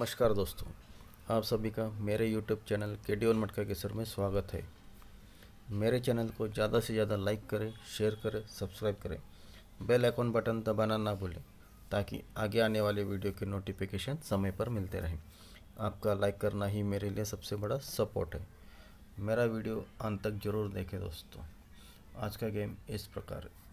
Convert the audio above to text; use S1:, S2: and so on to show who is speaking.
S1: नमस्कार दोस्तों, आप सभी का मेरे YouTube चैनल के डी मटका केसर में स्वागत है। मेरे चैनल को ज़्यादा से ज़्यादा लाइक करें, शेयर करें, सब्सक्राइब करें, बेल आइकॉन बटन दबाना ना भूलें, ताकि आगे आने वाले वीडियो के नोटिफिकेशन समय पर मिलते रहें। आपका लाइक करना ही मेरे लिए सबसे बड़ा सपोर्ट है। मेरा वीडियो अंत तक ज़रूर देखें दोस्तों। आज का गेम इस प्रकार है।